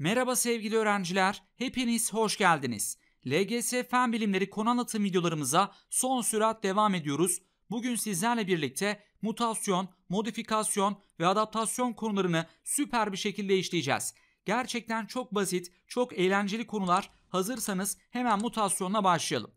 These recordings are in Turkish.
Merhaba sevgili öğrenciler, hepiniz hoş geldiniz. LGS Fen Bilimleri konu anlatım videolarımıza son sürat devam ediyoruz. Bugün sizlerle birlikte mutasyon, modifikasyon ve adaptasyon konularını süper bir şekilde işleyeceğiz. Gerçekten çok basit, çok eğlenceli konular. Hazırsanız hemen mutasyonla başlayalım.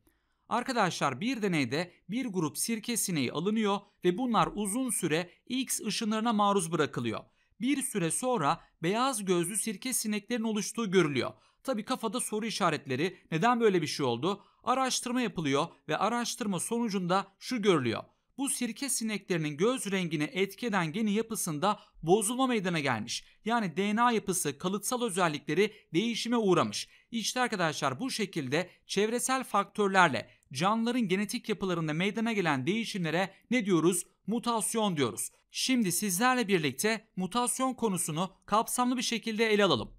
Arkadaşlar bir deneyde bir grup sirke sineği alınıyor ve bunlar uzun süre X ışınlarına maruz bırakılıyor. Bir süre sonra beyaz gözlü sirke sineklerin oluştuğu görülüyor. Tabi kafada soru işaretleri neden böyle bir şey oldu? Araştırma yapılıyor ve araştırma sonucunda şu görülüyor. Bu sirke sineklerinin göz rengine etki eden geni yapısında bozulma meydana gelmiş. Yani DNA yapısı, kalıtsal özellikleri değişime uğramış. İşte arkadaşlar bu şekilde çevresel faktörlerle canlıların genetik yapılarında meydana gelen değişimlere ne diyoruz? Mutasyon diyoruz. Şimdi sizlerle birlikte mutasyon konusunu kapsamlı bir şekilde ele alalım.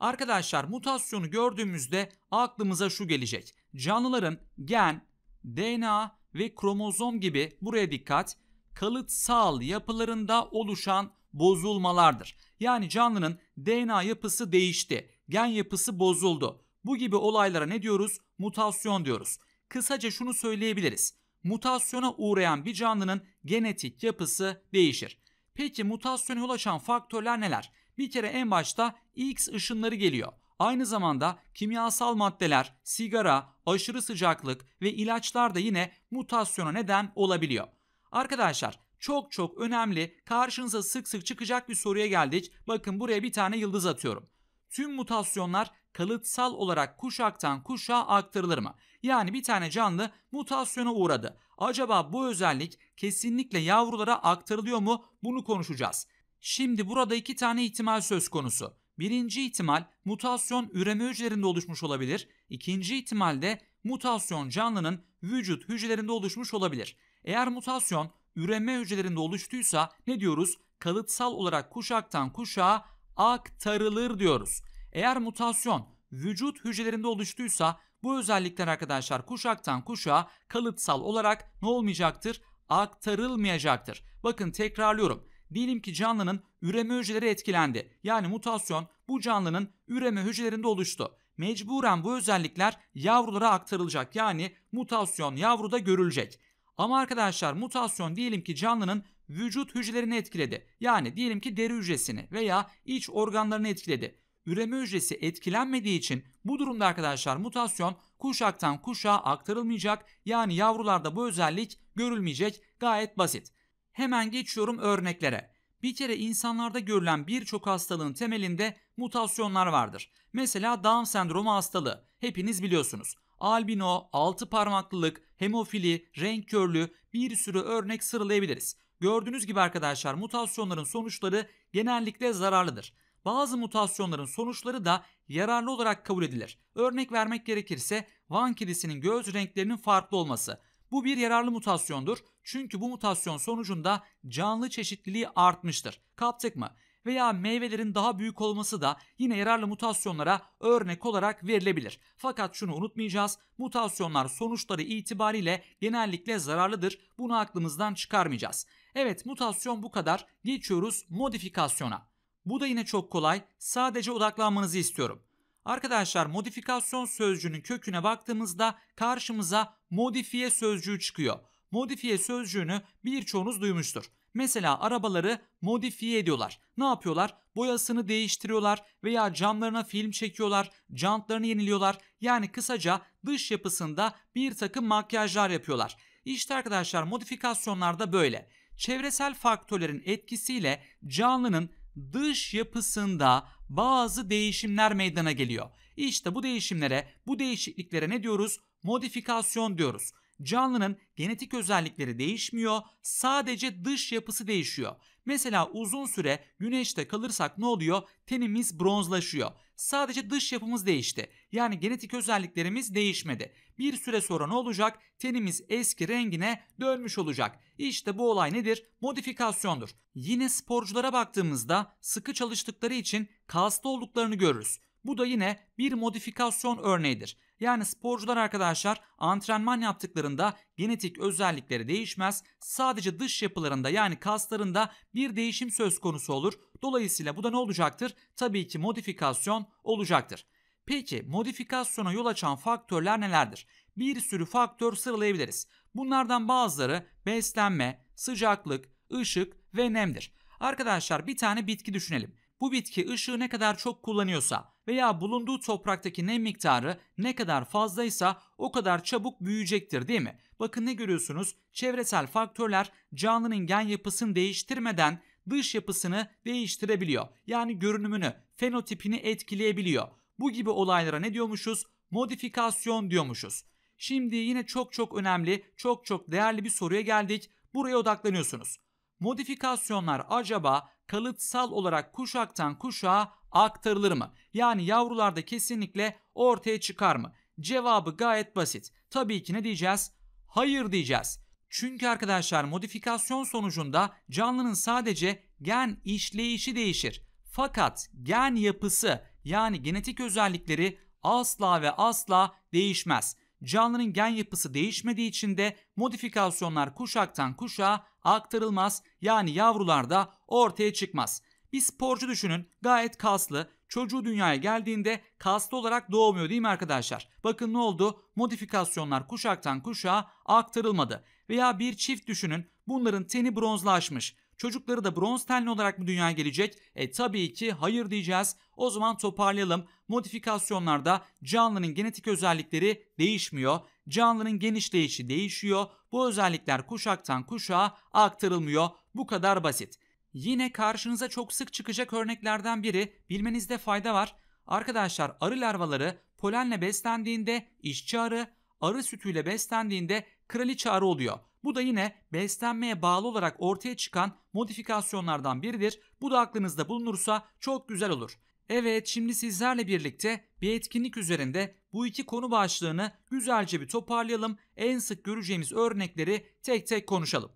Arkadaşlar mutasyonu gördüğümüzde aklımıza şu gelecek. Canlıların gen, DNA ve kromozom gibi buraya dikkat kalıtsal yapılarında oluşan bozulmalardır. Yani canlının DNA yapısı değişti, gen yapısı bozuldu. Bu gibi olaylara ne diyoruz? Mutasyon diyoruz. Kısaca şunu söyleyebiliriz. Mutasyona uğrayan bir canlının genetik yapısı değişir. Peki mutasyona yol açan faktörler neler? Bir kere en başta X ışınları geliyor. Aynı zamanda kimyasal maddeler, sigara, aşırı sıcaklık ve ilaçlar da yine mutasyona neden olabiliyor. Arkadaşlar çok çok önemli karşınıza sık sık çıkacak bir soruya geldik. Bakın buraya bir tane yıldız atıyorum. Tüm mutasyonlar kalıtsal olarak kuşaktan kuşağa aktarılır mı? Yani bir tane canlı mutasyona uğradı. Acaba bu özellik kesinlikle yavrulara aktarılıyor mu? Bunu konuşacağız. Şimdi burada iki tane ihtimal söz konusu. Birinci ihtimal mutasyon üreme hücrelerinde oluşmuş olabilir. İkinci ihtimalde mutasyon canlının vücut hücrelerinde oluşmuş olabilir. Eğer mutasyon üreme hücrelerinde oluştuysa ne diyoruz? Kalıtsal olarak kuşaktan kuşağa aktarılır diyoruz. Eğer mutasyon vücut hücrelerinde oluştuysa bu özellikler arkadaşlar kuşaktan kuşağa kalıtsal olarak ne olmayacaktır? Aktarılmayacaktır. Bakın tekrarlıyorum. Diyelim ki canlının üreme hücreleri etkilendi. Yani mutasyon bu canlının üreme hücrelerinde oluştu. Mecburen bu özellikler yavrulara aktarılacak. Yani mutasyon yavruda görülecek. Ama arkadaşlar mutasyon diyelim ki canlının vücut hücrelerini etkiledi. Yani diyelim ki deri hücresini veya iç organlarını etkiledi. Üreme hücresi etkilenmediği için bu durumda arkadaşlar mutasyon kuşaktan kuşağa aktarılmayacak. Yani yavrularda bu özellik görülmeyecek. Gayet basit. Hemen geçiyorum örneklere. Bir kere insanlarda görülen birçok hastalığın temelinde mutasyonlar vardır. Mesela Down sendromu hastalığı. Hepiniz biliyorsunuz. Albino, altı parmaklılık, hemofili, renk körlüğü bir sürü örnek sıralayabiliriz. Gördüğünüz gibi arkadaşlar mutasyonların sonuçları genellikle zararlıdır. Bazı mutasyonların sonuçları da yararlı olarak kabul edilir. Örnek vermek gerekirse Van kedisinin göz renklerinin farklı olması. Bu bir yararlı mutasyondur. Çünkü bu mutasyon sonucunda canlı çeşitliliği artmıştır. Kaptık mı? Veya meyvelerin daha büyük olması da yine yararlı mutasyonlara örnek olarak verilebilir. Fakat şunu unutmayacağız. Mutasyonlar sonuçları itibariyle genellikle zararlıdır. Bunu aklımızdan çıkarmayacağız. Evet mutasyon bu kadar. Geçiyoruz modifikasyona. Bu da yine çok kolay. Sadece odaklanmanızı istiyorum. Arkadaşlar modifikasyon sözcüğünün köküne baktığımızda karşımıza modifiye sözcüğü çıkıyor. Modifiye sözcüğünü birçoğunuz duymuştur. Mesela arabaları modifiye ediyorlar. Ne yapıyorlar? Boyasını değiştiriyorlar veya camlarına film çekiyorlar, jantlarını yeniliyorlar. Yani kısaca dış yapısında bir takım makyajlar yapıyorlar. İşte arkadaşlar modifikasyonlar da böyle. Çevresel faktörlerin etkisiyle canlının dış yapısında bazı değişimler meydana geliyor. İşte bu değişimlere, bu değişikliklere ne diyoruz? Modifikasyon diyoruz. Canlının genetik özellikleri değişmiyor, sadece dış yapısı değişiyor. Mesela uzun süre güneşte kalırsak ne oluyor? Tenimiz bronzlaşıyor. Sadece dış yapımız değişti. Yani genetik özelliklerimiz değişmedi. Bir süre sonra ne olacak? Tenimiz eski rengine dönmüş olacak. İşte bu olay nedir? Modifikasyondur. Yine sporculara baktığımızda sıkı çalıştıkları için kaslı olduklarını görürüz. Bu da yine bir modifikasyon örneğidir. Yani sporcular arkadaşlar antrenman yaptıklarında genetik özellikleri değişmez. Sadece dış yapılarında yani kaslarında bir değişim söz konusu olur. Dolayısıyla bu da ne olacaktır? Tabii ki modifikasyon olacaktır. Peki modifikasyona yol açan faktörler nelerdir? Bir sürü faktör sıralayabiliriz. Bunlardan bazıları beslenme, sıcaklık, ışık ve nemdir. Arkadaşlar bir tane bitki düşünelim. Bu bitki ışığı ne kadar çok kullanıyorsa veya bulunduğu topraktaki nem miktarı ne kadar fazlaysa o kadar çabuk büyüyecektir değil mi? Bakın ne görüyorsunuz? Çevresel faktörler canlının gen yapısını değiştirmeden dış yapısını değiştirebiliyor. Yani görünümünü, fenotipini etkileyebiliyor. Bu gibi olaylara ne diyormuşuz? Modifikasyon diyormuşuz. Şimdi yine çok çok önemli, çok çok değerli bir soruya geldik. Buraya odaklanıyorsunuz. Modifikasyonlar acaba kalıtsal olarak kuşaktan kuşağa aktarılır mı? Yani yavrularda kesinlikle ortaya çıkar mı? Cevabı gayet basit. Tabii ki ne diyeceğiz? Hayır diyeceğiz. Çünkü arkadaşlar modifikasyon sonucunda canlının sadece gen işleyişi değişir. Fakat gen yapısı yani genetik özellikleri asla ve asla değişmez. Canlının gen yapısı değişmediği için de modifikasyonlar kuşaktan kuşağa aktarılmaz yani yavrularda ortaya çıkmaz. Bir sporcu düşünün gayet kaslı çocuğu dünyaya geldiğinde kaslı olarak doğmuyor değil mi arkadaşlar? Bakın ne oldu? Modifikasyonlar kuşaktan kuşağa aktarılmadı. Veya bir çift düşünün bunların teni bronzlaşmış. Çocukları da bronz tenli olarak mı dünyaya gelecek? E tabii ki hayır diyeceğiz. O zaman toparlayalım. Modifikasyonlarda canlının genetik özellikleri değişmiyor. Canlının genişleyişi değişiyor. Bu özellikler kuşaktan kuşağa aktarılmıyor. Bu kadar basit. Yine karşınıza çok sık çıkacak örneklerden biri bilmenizde fayda var. Arkadaşlar arı larvaları polenle beslendiğinde işçi arı, arı sütüyle beslendiğinde kraliçe arı oluyor. Bu da yine beslenmeye bağlı olarak ortaya çıkan modifikasyonlardan biridir. Bu da aklınızda bulunursa çok güzel olur. Evet şimdi sizlerle birlikte bir etkinlik üzerinde bu iki konu başlığını güzelce bir toparlayalım. En sık göreceğimiz örnekleri tek tek konuşalım.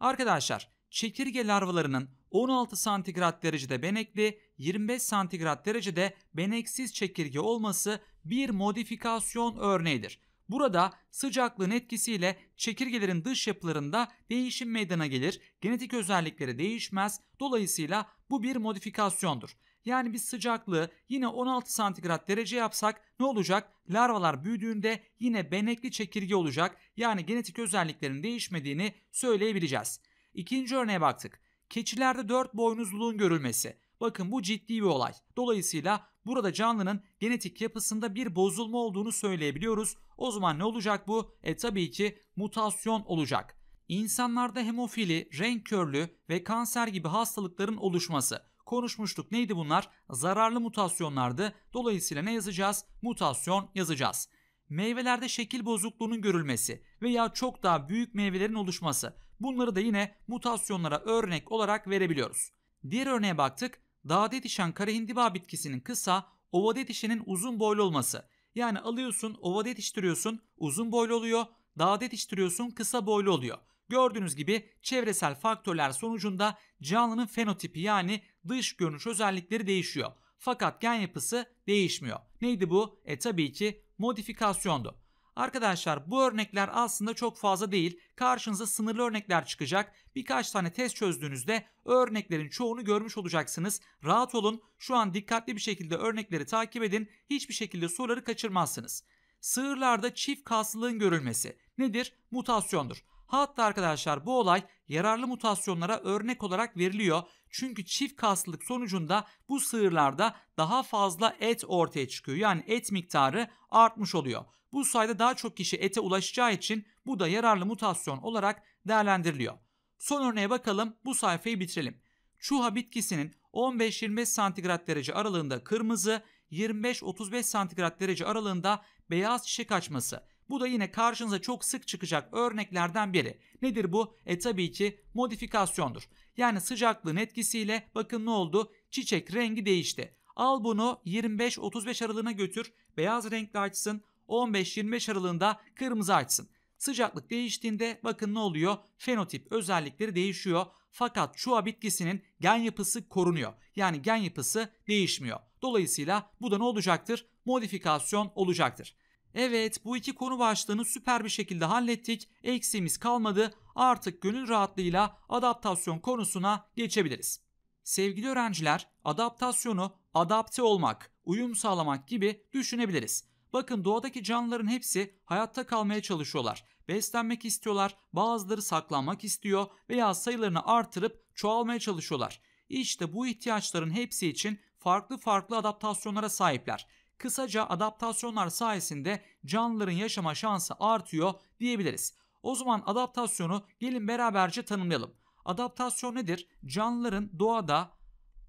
Arkadaşlar çekirge larvalarının 16 santigrat derecede benekli, 25 santigrat derecede beneksiz çekirge olması bir modifikasyon örneğidir. Burada sıcaklığın etkisiyle çekirgelerin dış yapılarında değişim meydana gelir. Genetik özellikleri değişmez. Dolayısıyla bu bir modifikasyondur. Yani biz sıcaklığı yine 16 santigrat derece yapsak ne olacak? Larvalar büyüdüğünde yine benekli çekirge olacak. Yani genetik özelliklerin değişmediğini söyleyebileceğiz. İkinci örneğe baktık. Keçilerde dört boynuzluluğun görülmesi. Bakın bu ciddi bir olay. Dolayısıyla burada canlının genetik yapısında bir bozulma olduğunu söyleyebiliyoruz. O zaman ne olacak bu? E tabii ki mutasyon olacak. İnsanlarda hemofili, renk körlüğü ve kanser gibi hastalıkların oluşması. Konuşmuştuk neydi bunlar? Zararlı mutasyonlardı. Dolayısıyla ne yazacağız? Mutasyon yazacağız. Meyvelerde şekil bozukluğunun görülmesi veya çok daha büyük meyvelerin oluşması. Bunları da yine mutasyonlara örnek olarak verebiliyoruz. Diğer örneğe baktık. Dağda yetişen kara hindiba bitkisinin kısa, ovada yetişenin uzun boylu olması. Yani alıyorsun, ovada yetiştiriyorsun, uzun boylu oluyor. Dağda yetiştiriyorsun, kısa boylu oluyor. Gördüğünüz gibi çevresel faktörler sonucunda canlının fenotipi yani dış görünüş özellikleri değişiyor. Fakat gen yapısı değişmiyor. Neydi bu? E tabii ki modifikasyondu. Arkadaşlar bu örnekler aslında çok fazla değil. Karşınıza sınırlı örnekler çıkacak. Birkaç tane test çözdüğünüzde örneklerin çoğunu görmüş olacaksınız. Rahat olun. Şu an dikkatli bir şekilde örnekleri takip edin. Hiçbir şekilde soruları kaçırmazsınız. Sığırlarda çift kaslılığın görülmesi nedir? Mutasyondur. Hatta arkadaşlar bu olay yararlı mutasyonlara örnek olarak veriliyor. Çünkü çift kaslılık sonucunda bu sığırlarda daha fazla et ortaya çıkıyor. Yani et miktarı artmış oluyor. Bu sayede daha çok kişi ete ulaşacağı için bu da yararlı mutasyon olarak değerlendiriliyor. Son örneğe bakalım bu sayfayı bitirelim. Çuha bitkisinin 15-25 santigrat derece aralığında kırmızı, 25-35 santigrat derece aralığında beyaz çiçek açması. Bu da yine karşınıza çok sık çıkacak örneklerden biri. Nedir bu? E tabii ki modifikasyondur. Yani sıcaklığın etkisiyle bakın ne oldu? Çiçek rengi değişti. Al bunu 25-35 aralığına götür. Beyaz renkli açsın. 15-25 aralığında kırmızı açsın. Sıcaklık değiştiğinde bakın ne oluyor? Fenotip özellikleri değişiyor. Fakat çuha bitkisinin gen yapısı korunuyor. Yani gen yapısı değişmiyor. Dolayısıyla bu da ne olacaktır? Modifikasyon olacaktır. Evet bu iki konu başlığını süper bir şekilde hallettik. Eksiğimiz kalmadı. Artık gönül rahatlığıyla adaptasyon konusuna geçebiliriz. Sevgili öğrenciler, adaptasyonu adapte olmak, uyum sağlamak gibi düşünebiliriz. Bakın doğadaki canlıların hepsi hayatta kalmaya çalışıyorlar. Beslenmek istiyorlar, bazıları saklanmak istiyor veya sayılarını artırıp çoğalmaya çalışıyorlar. İşte bu ihtiyaçların hepsi için farklı farklı adaptasyonlara sahipler. Kısaca adaptasyonlar sayesinde canlıların yaşama şansı artıyor diyebiliriz. O zaman adaptasyonu gelin beraberce tanımlayalım. Adaptasyon nedir? Canlıların doğada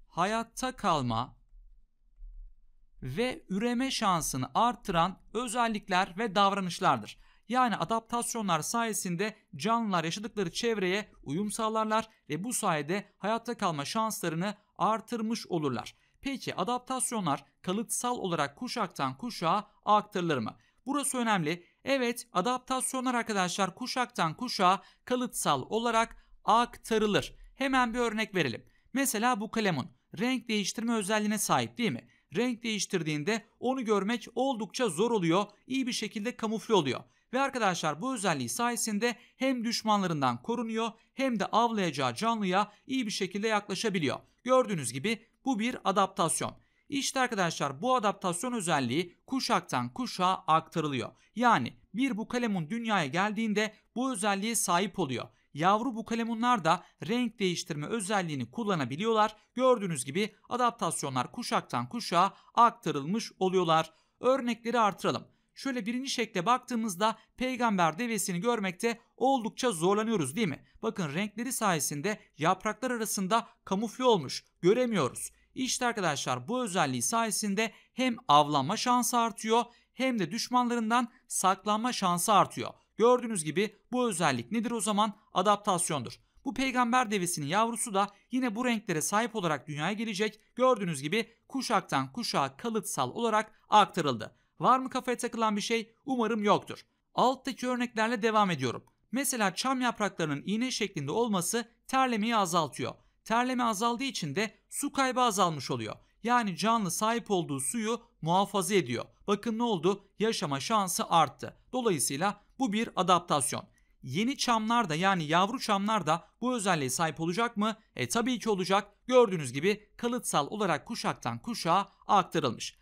hayatta kalma ve üreme şansını artıran özellikler ve davranışlardır. Yani adaptasyonlar sayesinde canlılar yaşadıkları çevreye uyum sağlarlar ve bu sayede hayatta kalma şanslarını artırmış olurlar. Peki adaptasyonlar kalıtsal olarak kuşaktan kuşağa aktarılır mı? Burası önemli. Evet adaptasyonlar arkadaşlar kuşaktan kuşağa kalıtsal olarak aktarılır. Hemen bir örnek verelim. Mesela bu kalemun renk değiştirme özelliğine sahip değil mi? Renk değiştirdiğinde onu görmek oldukça zor oluyor, iyi bir şekilde kamufle oluyor. Ve arkadaşlar bu özelliği sayesinde hem düşmanlarından korunuyor hem de avlayacağı canlıya iyi bir şekilde yaklaşabiliyor. Gördüğünüz gibi bu bir adaptasyon. İşte arkadaşlar bu adaptasyon özelliği kuşaktan kuşağa aktarılıyor. Yani bir bu kalemun dünyaya geldiğinde bu özelliğe sahip oluyor. Yavru bu kalemunlar da renk değiştirme özelliğini kullanabiliyorlar. Gördüğünüz gibi adaptasyonlar kuşaktan kuşağa aktarılmış oluyorlar. Örnekleri artıralım. Şöyle birinci şekle baktığımızda peygamber devesini görmekte oldukça zorlanıyoruz değil mi? Bakın renkleri sayesinde yapraklar arasında kamufle olmuş. Göremiyoruz. İşte arkadaşlar bu özelliği sayesinde hem avlanma şansı artıyor hem de düşmanlarından saklanma şansı artıyor. Gördüğünüz gibi bu özellik nedir o zaman? Adaptasyondur. Bu peygamber devesinin yavrusu da yine bu renklere sahip olarak dünyaya gelecek. Gördüğünüz gibi kuşaktan kuşağa kalıtsal olarak aktarıldı. Var mı kafaya takılan bir şey? Umarım yoktur. Alttaki örneklerle devam ediyorum. Mesela çam yapraklarının iğne şeklinde olması terlemeyi azaltıyor. Terleme azaldığı için de su kaybı azalmış oluyor. Yani canlı sahip olduğu suyu muhafaza ediyor. Bakın ne oldu? Yaşama şansı arttı. Dolayısıyla bu bir adaptasyon. Yeni çamlar da yani yavru çamlar da bu özelliğe sahip olacak mı? E tabii ki olacak. Gördüğünüz gibi kalıtsal olarak kuşaktan kuşağa aktarılmış.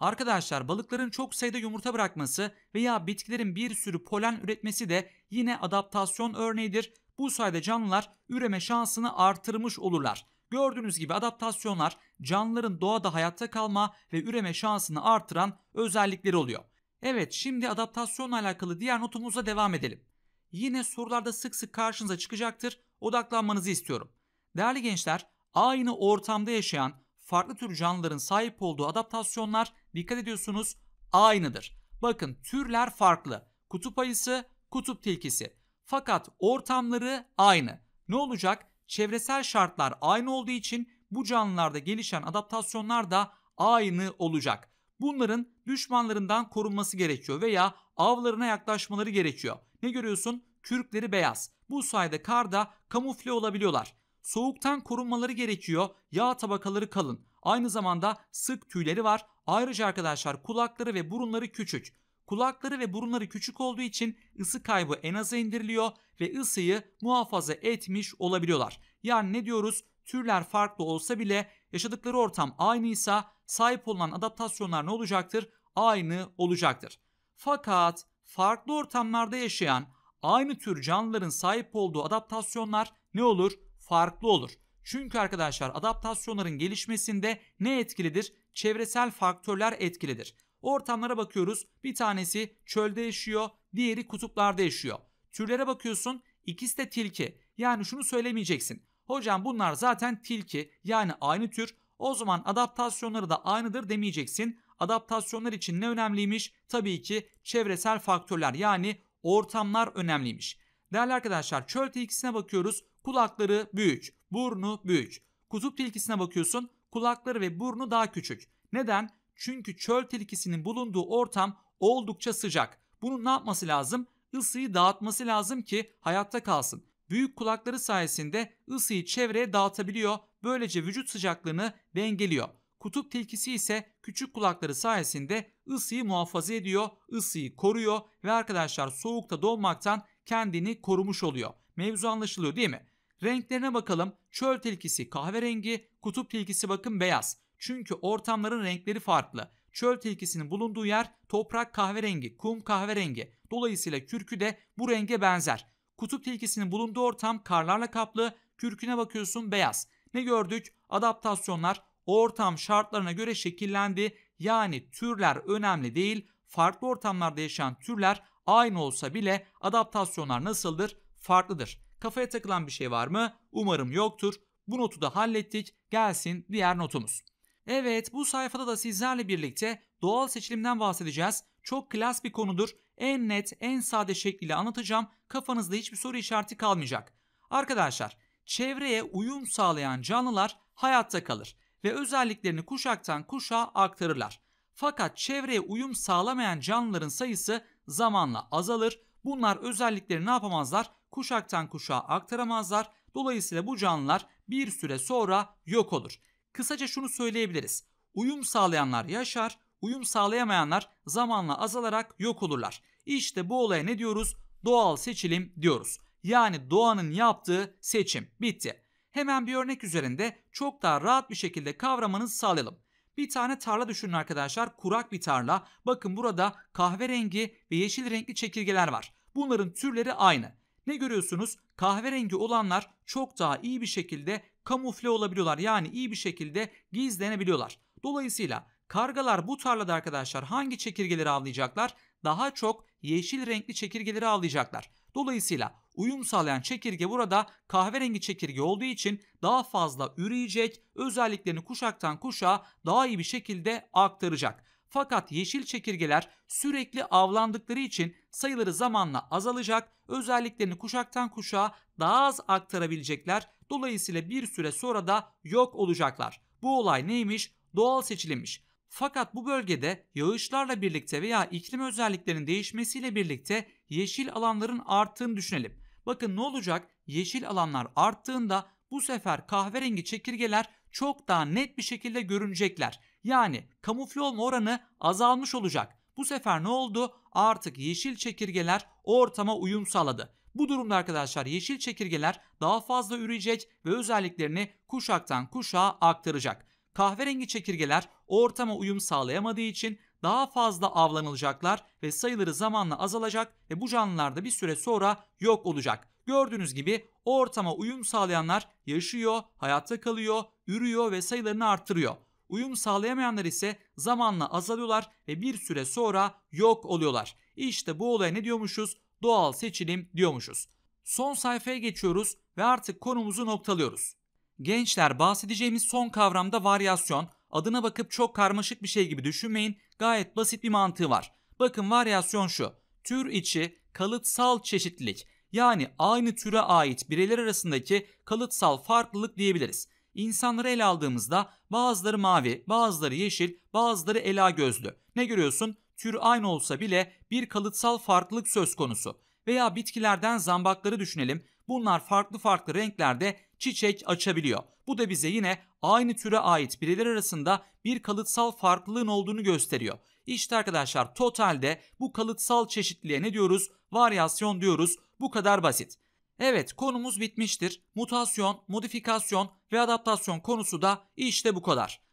Arkadaşlar balıkların çok sayıda yumurta bırakması veya bitkilerin bir sürü polen üretmesi de yine adaptasyon örneğidir. Bu sayede canlılar üreme şansını artırmış olurlar. Gördüğünüz gibi adaptasyonlar canlıların doğada hayatta kalma ve üreme şansını artıran özellikleri oluyor. Evet şimdi adaptasyonla alakalı diğer notumuza devam edelim. Yine sorularda sık sık karşınıza çıkacaktır. Odaklanmanızı istiyorum. Değerli gençler, aynı ortamda yaşayan farklı tür canlıların sahip olduğu adaptasyonlar dikkat ediyorsunuz aynıdır. Bakın türler farklı. Kutup ayısı, kutup tilkisi. Fakat ortamları aynı. Ne olacak? Çevresel şartlar aynı olduğu için bu canlılarda gelişen adaptasyonlar da aynı olacak. Bunların düşmanlarından korunması gerekiyor veya avlarına yaklaşmaları gerekiyor. Ne görüyorsun? Kürkleri beyaz. Bu sayede karda kamufle olabiliyorlar. Soğuktan korunmaları gerekiyor. Yağ tabakaları kalın. Aynı zamanda sık tüyleri var. Ayrıca arkadaşlar kulakları ve burunları küçük. Kulakları ve burunları küçük olduğu için ısı kaybı en aza indiriliyor ve ısıyı muhafaza etmiş olabiliyorlar. Yani ne diyoruz? Türler farklı olsa bile yaşadıkları ortam aynıysa sahip olunan adaptasyonlar ne olacaktır? Aynı olacaktır. Fakat farklı ortamlarda yaşayan aynı tür canlıların sahip olduğu adaptasyonlar ne olur? Farklı olur. Çünkü arkadaşlar adaptasyonların gelişmesinde ne etkilidir? Çevresel faktörler etkilidir. Ortamlara bakıyoruz. Bir tanesi çölde yaşıyor, diğeri kutuplarda yaşıyor. Türlere bakıyorsun, ikisi de tilki. Yani şunu söylemeyeceksin. Hocam bunlar zaten tilki yani aynı tür. O zaman adaptasyonları da aynıdır demeyeceksin. Adaptasyonlar için ne önemliymiş? Tabii ki çevresel faktörler yani ortamlar önemliymiş. Değerli arkadaşlar çöl tilkisine bakıyoruz. Kulakları büyük, burnu büyük. Kutup tilkisine bakıyorsun. Kulakları ve burnu daha küçük. Neden? Çünkü çöl tilkisinin bulunduğu ortam oldukça sıcak. Bunun ne yapması lazım? Isıyı dağıtması lazım ki hayatta kalsın. Büyük kulakları sayesinde ısıyı çevreye dağıtabiliyor. Böylece vücut sıcaklığını dengeliyor. Kutup tilkisi ise küçük kulakları sayesinde ısıyı muhafaza ediyor, ısıyı koruyor ve arkadaşlar soğukta donmaktan kendini korumuş oluyor. Mevzu anlaşılıyor değil mi? Renklerine bakalım. Çöl tilkisi kahverengi, kutup tilkisi bakın beyaz. Çünkü ortamların renkleri farklı. Çöl tilkisinin bulunduğu yer toprak kahverengi, kum kahverengi. Dolayısıyla kürkü de bu renge benzer. Kutup tilkisinin bulunduğu ortam karlarla kaplı, kürküne bakıyorsun beyaz. Ne gördük? Adaptasyonlar ortam şartlarına göre şekillendi. Yani türler önemli değil. Farklı ortamlarda yaşayan türler aynı olsa bile adaptasyonlar nasıldır? Farklıdır. Kafaya takılan bir şey var mı? Umarım yoktur. Bu notu da hallettik. Gelsin diğer notumuz. Evet bu sayfada da sizlerle birlikte doğal seçilimden bahsedeceğiz. Çok klas bir konudur. En net, en sade şekliyle anlatacağım. Kafanızda hiçbir soru işareti kalmayacak. Arkadaşlar, çevreye uyum sağlayan canlılar hayatta kalır ve özelliklerini kuşaktan kuşağa aktarırlar. Fakat çevreye uyum sağlamayan canlıların sayısı zamanla azalır. Bunlar özelliklerini ne yapamazlar? Kuşaktan kuşağa aktaramazlar. Dolayısıyla bu canlılar bir süre sonra yok olur. Kısaca şunu söyleyebiliriz. Uyum sağlayanlar yaşar, uyum sağlayamayanlar zamanla azalarak yok olurlar. İşte bu olaya ne diyoruz? Doğal seçilim diyoruz. Yani doğanın yaptığı seçim. Bitti. Hemen bir örnek üzerinde çok daha rahat bir şekilde kavramanızı sağlayalım. Bir tane tarla düşünün arkadaşlar. Kurak bir tarla. Bakın burada kahverengi ve yeşil renkli çekirgeler var. Bunların türleri aynı. Ne görüyorsunuz? Kahverengi olanlar çok daha iyi bir şekilde kamufle olabiliyorlar. Yani iyi bir şekilde gizlenebiliyorlar. Dolayısıyla kargalar bu tarlada arkadaşlar hangi çekirgeleri avlayacaklar? Daha çok yeşil renkli çekirgeleri avlayacaklar. Dolayısıyla uyum sağlayan çekirge burada kahverengi çekirge olduğu için daha fazla üreyecek, özelliklerini kuşaktan kuşağa daha iyi bir şekilde aktaracak. Fakat yeşil çekirgeler sürekli avlandıkları için sayıları zamanla azalacak, özelliklerini kuşaktan kuşağa daha az aktarabilecekler. Dolayısıyla bir süre sonra da yok olacaklar. Bu olay neymiş? Doğal seçilimmiş. Fakat bu bölgede yağışlarla birlikte veya iklim özelliklerinin değişmesiyle birlikte yeşil alanların arttığını düşünelim. Bakın ne olacak? Yeşil alanlar arttığında bu sefer kahverengi çekirgeler çok daha net bir şekilde görünecekler. Yani kamufle olma oranı azalmış olacak. Bu sefer ne oldu? Artık yeşil çekirgeler ortama uyum sağladı. Bu durumda arkadaşlar yeşil çekirgeler daha fazla üreyecek ve özelliklerini kuşaktan kuşağa aktaracak. Kahverengi çekirgeler ortama uyum sağlayamadığı için daha fazla avlanılacaklar ve sayıları zamanla azalacak ve bu canlılar da bir süre sonra yok olacak. Gördüğünüz gibi ortama uyum sağlayanlar yaşıyor, hayatta kalıyor, ürüyor ve sayılarını arttırıyor. Uyum sağlayamayanlar ise zamanla azalıyorlar ve bir süre sonra yok oluyorlar. İşte bu olaya ne diyormuşuz? Doğal seçilim diyormuşuz. Son sayfaya geçiyoruz ve artık konumuzu noktalıyoruz. Gençler bahsedeceğimiz son kavramda varyasyon. Adına bakıp çok karmaşık bir şey gibi düşünmeyin. Gayet basit bir mantığı var. Bakın varyasyon şu. Tür içi kalıtsal çeşitlilik. Yani aynı türe ait bireyler arasındaki kalıtsal farklılık diyebiliriz. İnsanları ele aldığımızda bazıları mavi, bazıları yeşil, bazıları ela gözlü. Ne görüyorsun? Tür aynı olsa bile bir kalıtsal farklılık söz konusu. Veya bitkilerden zambakları düşünelim. Bunlar farklı farklı renklerde çiçek açabiliyor. Bu da bize yine aynı türe ait bireyler arasında bir kalıtsal farklılığın olduğunu gösteriyor. İşte arkadaşlar totalde bu kalıtsal çeşitliliğe ne diyoruz? Varyasyon diyoruz. Bu kadar basit. Evet konumuz bitmiştir. Mutasyon, modifikasyon ve adaptasyon konusu da işte bu kadar.